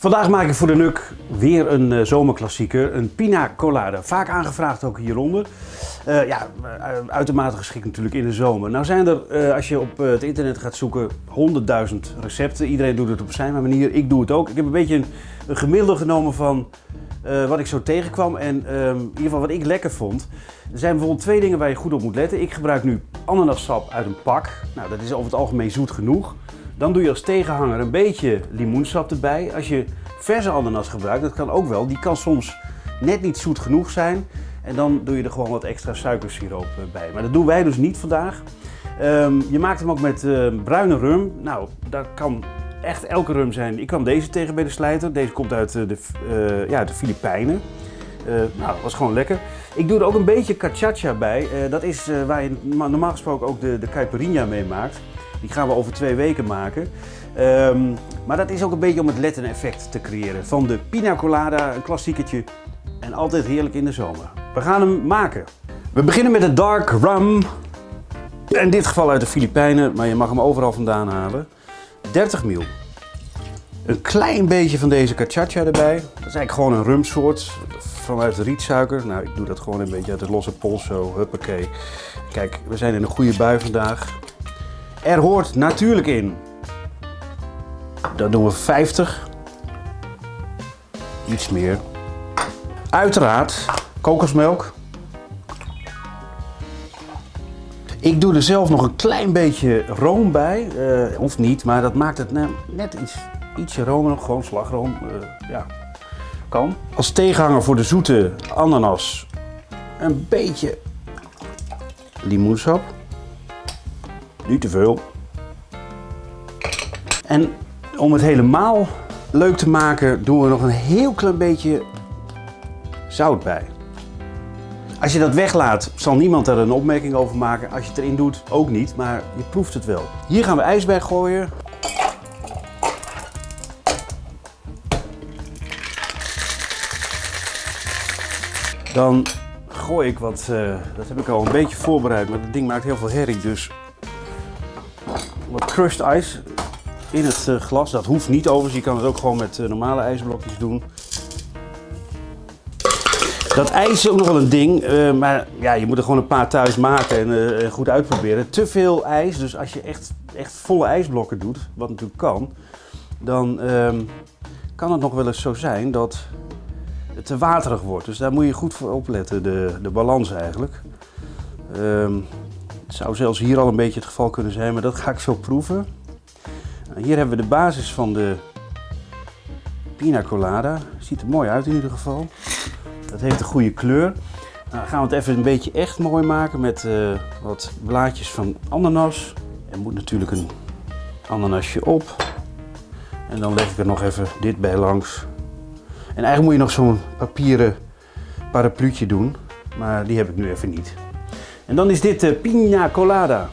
Vandaag maak ik voor de Nuk weer een uh, zomerklassieker, een pina colada. Vaak aangevraagd ook hieronder. Uh, ja, uh, uitermate geschikt natuurlijk in de zomer. Nou zijn er, als je op het internet gaat zoeken, 100.000 recepten. Iedereen doet het op zijn manier, ik doe het ook. Ik heb een beetje een, een gemiddelde genomen van wat ik zo tegenkwam en ehm, in ieder geval wat ik lekker vond. Er zijn bijvoorbeeld twee dingen waar je goed op moet letten. Ik gebruik nu ananassap uit een pak. Nou, dat is over het algemeen zoet genoeg. Dan doe je als tegenhanger een beetje limoensap erbij. Als je verse ananas gebruikt, dat kan ook wel. Die kan soms net niet zoet genoeg zijn. En dan doe je er gewoon wat extra suikersiroop eh, bij. Maar dat doen wij dus niet vandaag. Um, je maakt hem ook met uh, bruine rum. Nou, dat kan echt elke rum zijn. Ik kwam deze tegen bij de slijter. Deze komt uit uh, de, uh, ja, de Filipijnen. Nou, dat was gewoon lekker. Ik doe er ook een beetje cachacha bij. dat is waar je normaal gesproken ook de, de caipirinha mee maakt. Die gaan we over twee weken maken. Um, maar dat is ook een beetje om het letten effect te creëren. Van de pina colada, een klassieketje. En altijd heerlijk in de zomer. We gaan hem maken. We beginnen met de dark rum. In dit geval uit de Filipijnen, maar je mag hem overal vandaan halen. 30 ml. Een klein beetje van deze cachacha erbij. Dat is eigenlijk gewoon een rumsoort vanuit de rietsuiker. Nou, ik doe dat gewoon een beetje uit de losse pols zo. Huppakee. Kijk, we zijn in een goede bui vandaag. Er hoort natuurlijk in. Dat doen we 50. Iets meer. Uiteraard kokosmelk. Ik doe er zelf nog een klein beetje room bij. Uh, of niet, maar dat maakt het net iets, ietsje romerig. Gewoon slagroom. Uh, ja, kan. Als tegenhanger voor de zoete ananas een beetje limoensap. Niet te veel. En om het helemaal leuk te maken doen we nog een heel klein beetje zout bij. Als je dat weglaat, zal niemand er een opmerking over maken. Als je het erin doet, ook niet, maar je proeft het wel. Hier gaan we ijs bij gooien. Dan gooi ik wat, uh, dat heb ik al een beetje voorbereid, maar dat ding maakt heel veel herrie, dus wat crushed ijs in het uh, glas. Dat hoeft niet overigens, je kan het ook gewoon met uh, normale ijsblokjes doen. Dat ijs is ook nog wel een ding, maar ja, je moet er gewoon een paar thuis maken en goed uitproberen. Te veel ijs, dus als je echt, echt volle ijsblokken doet, wat natuurlijk kan, dan ehm, kan het nog wel eens zo zijn dat te waterig wordt. Dus daar moet je goed voor opletten, de, de balans eigenlijk. Um, het zou zelfs hier al een beetje het geval kunnen zijn, maar dat ga ik zo proeven. Nou, hier hebben we de basis van de pina colada. Ziet er mooi uit in ieder geval. Dat heeft een goede kleur. Nou, gaan we het even een beetje echt mooi maken met uh, wat blaadjes van ananas. Er moet natuurlijk een ananasje op. En dan leg ik er nog even dit bij langs. En eigenlijk moet je nog zo'n papieren parapluutje doen. Maar die heb ik nu even niet. En dan is dit de pina colada.